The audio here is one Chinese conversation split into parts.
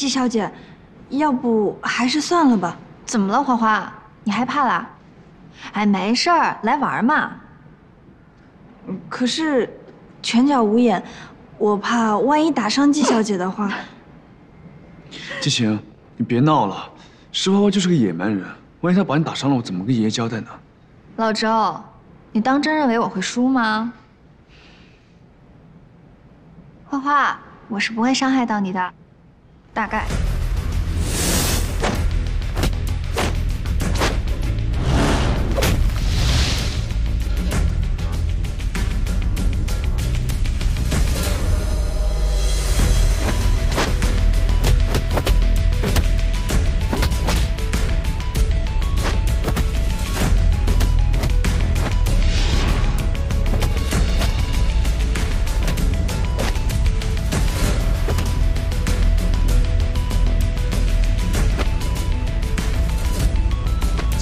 季小姐，要不还是算了吧。怎么了，花花？你害怕啦？哎，没事儿，来玩嘛。可是拳脚无眼，我怕万一打伤季小姐的话。季晴，你别闹了，石花花就是个野蛮人，万一她把你打伤了，我怎么跟爷爷交代呢？老周，你当真认为我会输吗？花花，我是不会伤害到你的，大概。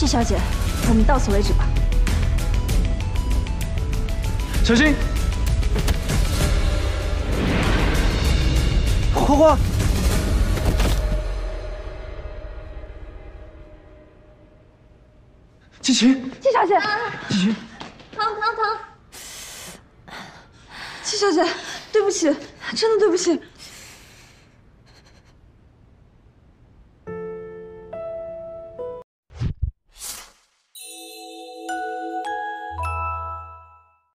小姐，我们到此为止吧。小心！花花，季晴，季小姐，季晴，疼疼疼！季小姐，对不起，真的对不起。